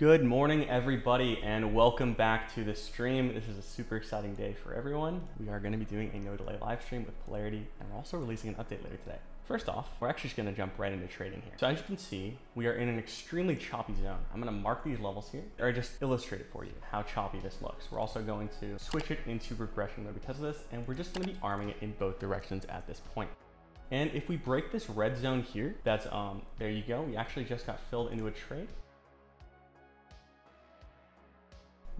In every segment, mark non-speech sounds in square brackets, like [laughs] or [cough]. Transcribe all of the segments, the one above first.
Good morning, everybody, and welcome back to the stream. This is a super exciting day for everyone. We are going to be doing a no delay live stream with Polarity, and we're also releasing an update later today. First off, we're actually just going to jump right into trading here. So as you can see, we are in an extremely choppy zone. I'm going to mark these levels here, or just illustrate it for you, how choppy this looks. We're also going to switch it into regression mode because of this, and we're just going to be arming it in both directions at this point. And if we break this red zone here, that's, um, there you go. We actually just got filled into a trade.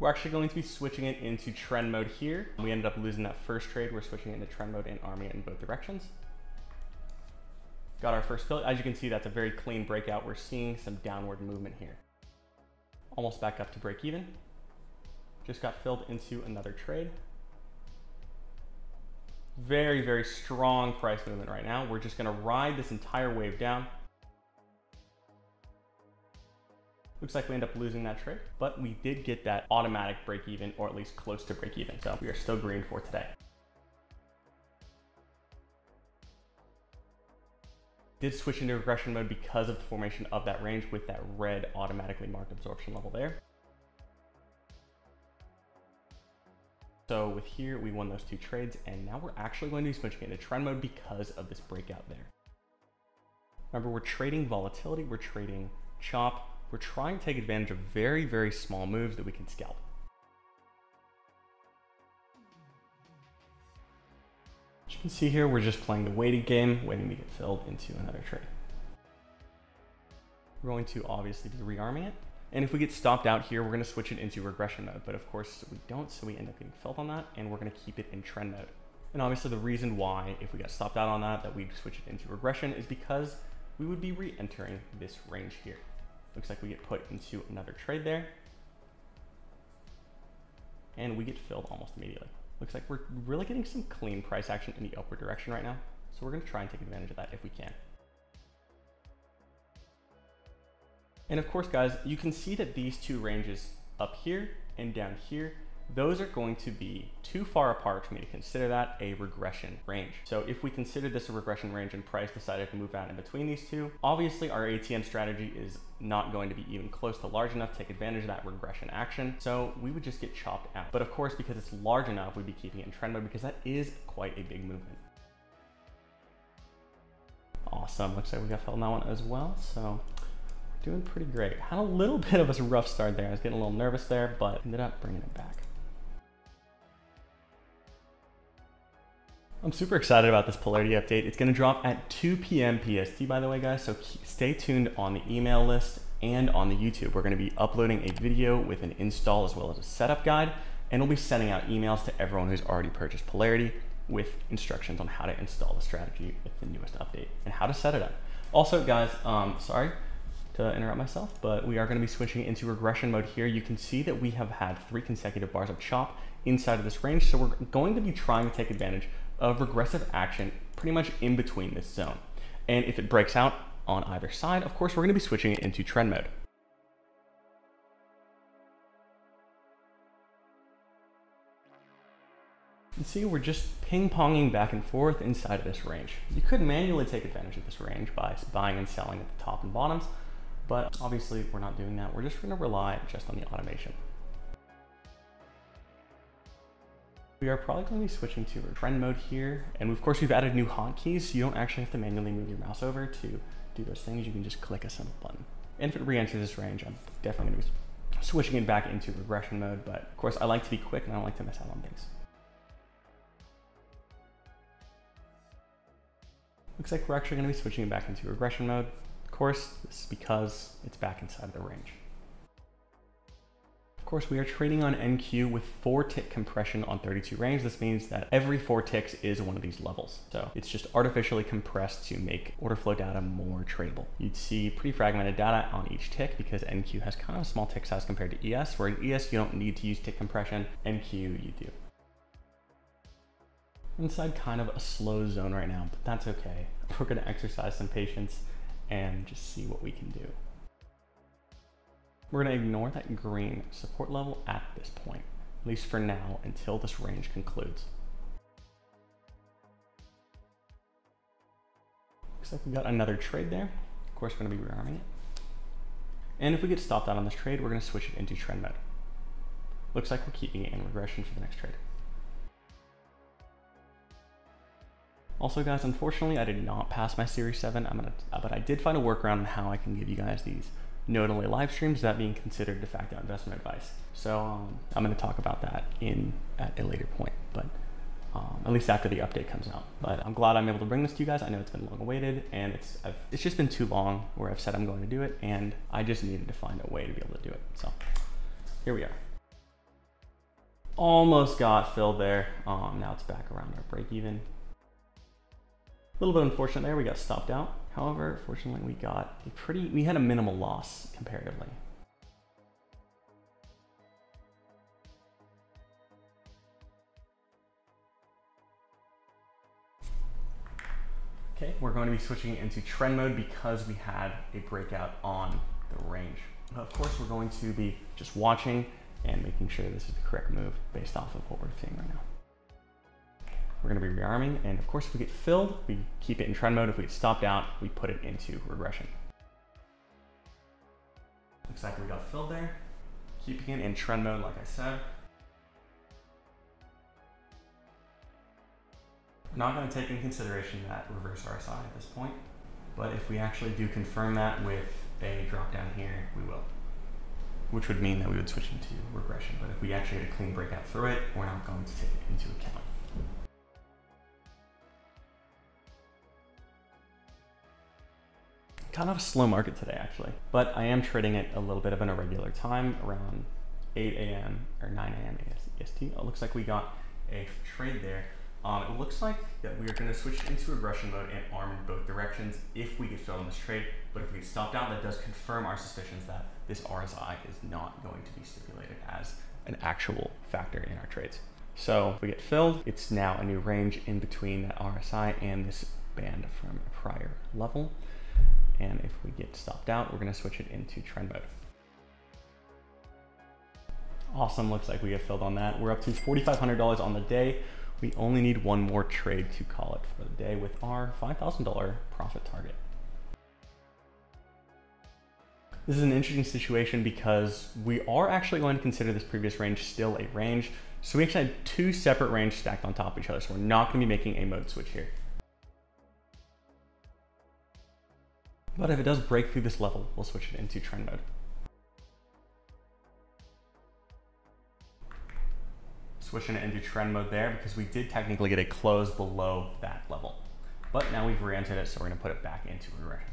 We're actually going to be switching it into trend mode here. We ended up losing that first trade. We're switching it into trend mode and arming it in both directions. Got our first fill. As you can see, that's a very clean breakout. We're seeing some downward movement here. Almost back up to break even. Just got filled into another trade. Very, very strong price movement right now. We're just gonna ride this entire wave down. Looks like we end up losing that trade, but we did get that automatic break even, or at least close to break even. So we are still green for today. Did switch into regression mode because of the formation of that range with that red automatically marked absorption level there. So with here, we won those two trades, and now we're actually going to be switching into trend mode because of this breakout there. Remember, we're trading volatility, we're trading chop, we're trying to take advantage of very, very small moves that we can scalp. As you can see here, we're just playing the weighted game, waiting to get filled into another trade. We're going to obviously be rearming it. And if we get stopped out here, we're gonna switch it into regression mode. But of course we don't, so we end up getting filled on that and we're gonna keep it in trend mode. And obviously the reason why, if we got stopped out on that, that we switch it into regression is because we would be re-entering this range here. Looks like we get put into another trade there. And we get filled almost immediately. Looks like we're really getting some clean price action in the upward direction right now. So we're gonna try and take advantage of that if we can. And of course, guys, you can see that these two ranges up here and down here those are going to be too far apart for me to consider that a regression range. So if we consider this a regression range and price decided to move out in between these two, obviously our ATM strategy is not going to be even close to large enough to take advantage of that regression action. So we would just get chopped out. But of course, because it's large enough, we'd be keeping it in trend mode because that is quite a big movement. Awesome, looks like we got filled on that one as well. So doing pretty great. Had a little [laughs] bit of a rough start there. I was getting a little nervous there, but ended up bringing it back. I'm super excited about this Polarity update. It's gonna drop at 2 p.m. PST, by the way, guys, so stay tuned on the email list and on the YouTube. We're gonna be uploading a video with an install as well as a setup guide, and we'll be sending out emails to everyone who's already purchased Polarity with instructions on how to install the strategy with the newest update and how to set it up. Also, guys, um, sorry to interrupt myself, but we are gonna be switching into regression mode here. You can see that we have had three consecutive bars of chop inside of this range, so we're going to be trying to take advantage of regressive action pretty much in between this zone. And if it breaks out on either side, of course, we're gonna be switching it into trend mode. You see, we're just ping-ponging back and forth inside of this range. You could manually take advantage of this range by buying and selling at the top and bottoms, but obviously we're not doing that. We're just gonna rely just on the automation. We are probably going to be switching to trend mode here. And of course, we've added new hotkeys. So you don't actually have to manually move your mouse over to do those things. You can just click a simple button. And if it re-enters this range, I'm definitely going to be switching it back into regression mode. But of course, I like to be quick and I don't like to miss out on things. Looks like we're actually going to be switching it back into regression mode. Of course, this is because it's back inside the range course, we are trading on NQ with four tick compression on 32 range. This means that every four ticks is one of these levels. So it's just artificially compressed to make order flow data more tradable. You'd see pretty fragmented data on each tick because NQ has kind of a small tick size compared to ES, where in ES you don't need to use tick compression, NQ you do. Inside kind of a slow zone right now, but that's okay. We're gonna exercise some patience and just see what we can do. We're to ignore that green support level at this point, at least for now, until this range concludes. Looks like we got another trade there. Of course, we're to be rearming it. And if we get stopped out on this trade, we're gonna switch it into trend mode. Looks like we're keeping it in regression for the next trade. Also guys, unfortunately, I did not pass my Series 7, I'm gonna, but I did find a workaround on how I can give you guys these no only live streams, that being considered de facto investment advice. So um, I'm gonna talk about that in at a later point, but um, at least after the update comes out. But I'm glad I'm able to bring this to you guys. I know it's been long awaited and it's, I've, it's just been too long where I've said I'm going to do it and I just needed to find a way to be able to do it. So here we are. Almost got filled there. Um, now it's back around our break even. Little bit unfortunate there, we got stopped out. However, fortunately we got a pretty, we had a minimal loss comparatively. Okay, we're going to be switching into trend mode because we had a breakout on the range. Of course, we're going to be just watching and making sure this is the correct move based off of what we're seeing right now. We're gonna be rearming, and of course if we get filled, we keep it in trend mode. If we get stopped out, we put it into regression. Looks like we got filled there. Keeping it in trend mode, like I said. We're not gonna take into consideration that reverse RSI at this point, but if we actually do confirm that with a drop down here, we will. Which would mean that we would switch into regression, but if we actually get a clean breakout through it, we're not going to take it into account. Kind of a slow market today actually, but I am trading at a little bit of an irregular time around 8 a.m. or 9 a.m. EST. It looks like we got a trade there. Um, it looks like that we are going to switch into regression mode and arm in both directions if we get filled in this trade. But if we get stopped out, that does confirm our suspicions that this RSI is not going to be stipulated as an actual factor in our trades. So if we get filled, it's now a new range in between that RSI and this band from a prior level. And if we get stopped out, we're gonna switch it into trend mode. Awesome, looks like we have filled on that. We're up to $4,500 on the day. We only need one more trade to call it for the day with our $5,000 profit target. This is an interesting situation because we are actually going to consider this previous range still a range. So we actually had two separate ranges stacked on top of each other. So we're not gonna be making a mode switch here. But if it does break through this level, we'll switch it into trend mode. Switching it into trend mode there because we did technically get a close below that level. But now we've re-entered it, so we're gonna put it back into regression.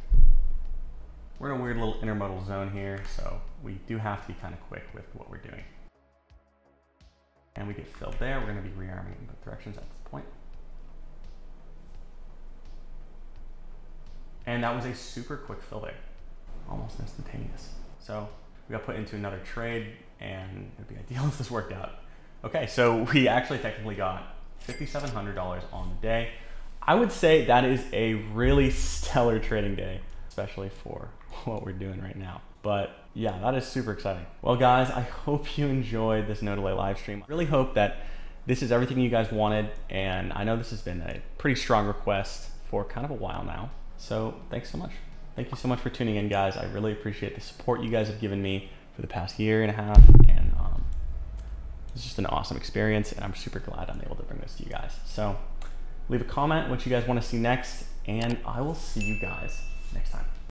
We're in a weird little intermodal zone here, so we do have to be kind of quick with what we're doing. And we get filled there, we're gonna be rearming in both directions at this point. And that was a super quick fill there, almost instantaneous. So we got put into another trade and it'd be ideal [laughs] if this worked out. Okay, so we actually technically got $5,700 on the day. I would say that is a really stellar trading day, especially for [laughs] what we're doing right now. But yeah, that is super exciting. Well, guys, I hope you enjoyed this No Delay live stream. I really hope that this is everything you guys wanted. And I know this has been a pretty strong request for kind of a while now. So thanks so much. Thank you so much for tuning in, guys. I really appreciate the support you guys have given me for the past year and a half. And um, it's just an awesome experience. And I'm super glad I'm able to bring this to you guys. So leave a comment what you guys want to see next. And I will see you guys next time.